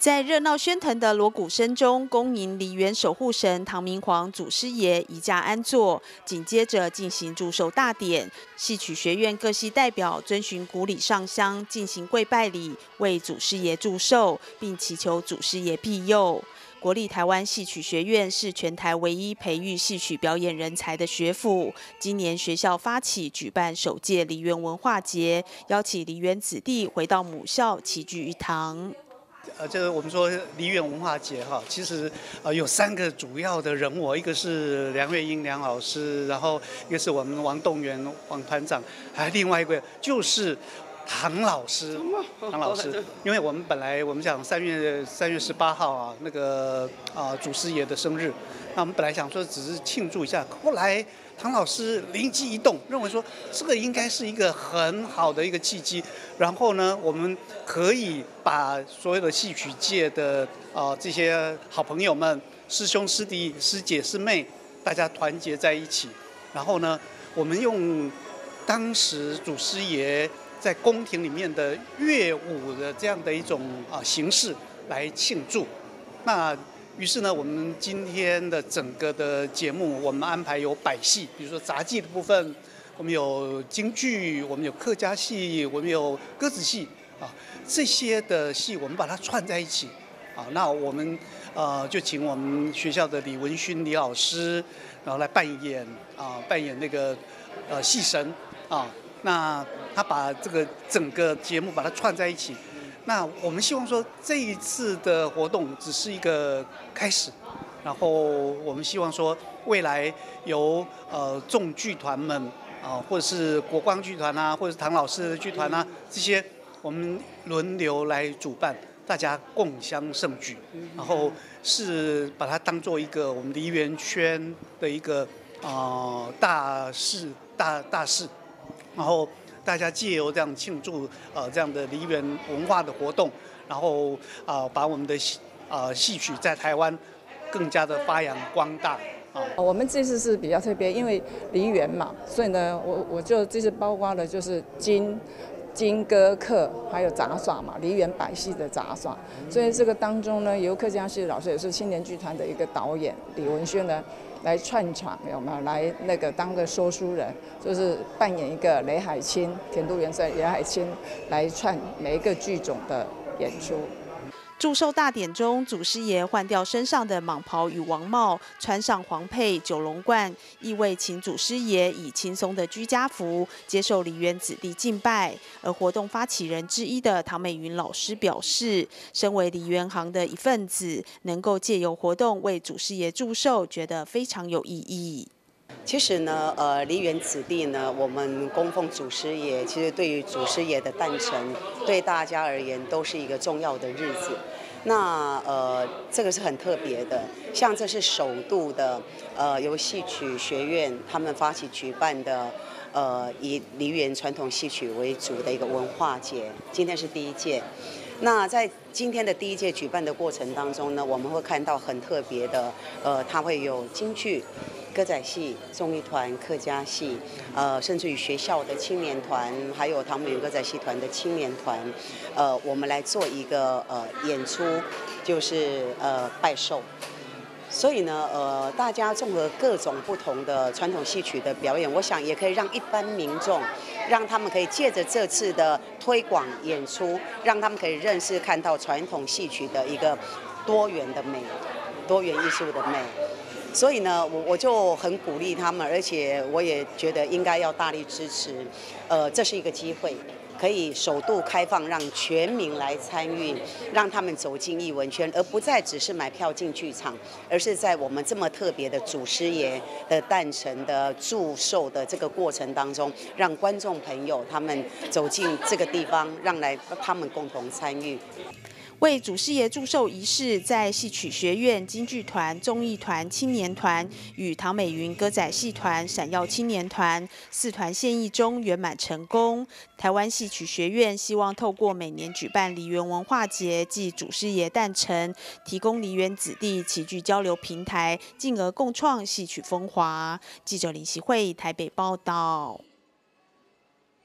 在热闹喧腾的锣鼓声中，恭迎梨园守护神唐明皇祖师爷移驾安坐，紧接着进行祝寿大典。戏曲学院各系代表遵循古礼上香，进行跪拜礼，为祖师爷祝寿，并祈求祖师爷庇佑。国立台湾戏曲学院是全台唯一培育戏曲表演人才的学府。今年学校发起举办首届梨园文化节，邀请梨园子弟回到母校齐聚一堂。呃，这个我们说梨园文化节哈，其实呃有三个主要的人物，一个是梁月英梁老师，然后一个是我们王动员王团长，还有另外一个就是唐老师，唐老师，因为我们本来我们想三月三月十八号啊，那个啊祖师爷的生日，那我们本来想说只是庆祝一下，后来。唐老师灵机一动，认为说这个应该是一个很好的一个契机，然后呢，我们可以把所有的戏曲界的啊这些好朋友们、师兄师弟、师姐师妹，大家团结在一起，然后呢，我们用当时祖师爷在宫廷里面的乐舞的这样的一种啊形式来庆祝，那。于是呢，我们今天的整个的节目，我们安排有百戏，比如说杂技的部分，我们有京剧，我们有客家戏，我们有歌子戏，啊，这些的戏我们把它串在一起，啊，那我们呃就请我们学校的李文勋李老师，然后来扮演啊扮演那个呃戏神啊，那他把这个整个节目把它串在一起。那我们希望说，这一次的活动只是一个开始，然后我们希望说，未来由呃众剧团们啊，或者是国光剧团啊，或者是唐老师的剧团啊，这些我们轮流来主办，大家共襄盛举，然后是把它当做一个我们梨园圈的一个啊大事大大事，然后。大家借由这样庆祝呃这样的梨园文化的活动，然后啊把我们的戏啊戏曲在台湾更加的发扬光大啊。我们这次是比较特别，因为梨园嘛，所以呢我我就这次包括了就是金金歌客还有杂耍嘛，梨园百戏的杂耍。所以这个当中呢，由客家戏老师也是青年剧团的一个导演李文轩呢。来串场有没有？来那个当个说书人，就是扮演一个雷海清、田都元帅雷海清来串每一个剧种的演出。祝寿大典中，祖师爷换掉身上的蟒袍与王帽，穿上黄佩九龙冠，意味请祖师爷以轻松的居家服接受梨园子弟敬拜。而活动发起人之一的唐美云老师表示，身为梨园行的一份子，能够借由活动为祖师爷祝寿，觉得非常有意义。其实呢，呃，梨园子弟呢，我们供奉祖师爷，其实对于祖师爷的诞辰，对大家而言都是一个重要的日子。那呃，这个是很特别的，像这是首度的，呃，由戏曲学院他们发起举办的，呃，以梨园传统戏曲为主的一个文化节，今天是第一届。那在今天的第一届举办的过程当中呢，我们会看到很特别的，呃，它会有京剧。歌仔戏、综艺团、客家戏，呃，甚至于学校的青年团，还有唐美云歌仔戏团的青年团，呃，我们来做一个呃演出，就是呃拜寿。所以呢，呃，大家综合各种不同的传统戏曲的表演，我想也可以让一般民众，让他们可以借着这次的推广演出，让他们可以认识看到传统戏曲的一个多元的美，多元艺术的美。所以呢，我我就很鼓励他们，而且我也觉得应该要大力支持。呃，这是一个机会，可以首度开放让全民来参与，让他们走进艺文圈，而不再只是买票进剧场，而是在我们这么特别的祖师爷的诞辰的祝寿的这个过程当中，让观众朋友他们走进这个地方，让来他们共同参与。为祖师爷祝寿仪式，在戏曲学院、京剧团、综艺团、青年团与唐美云歌仔戏团、闪耀青年团四团献艺中圆满成功。台湾戏曲学院希望透过每年举办梨园文化节暨祖师爷诞辰，提供梨园子弟齐聚交流平台，进而共创戏曲风华。记者林习慧台北报道。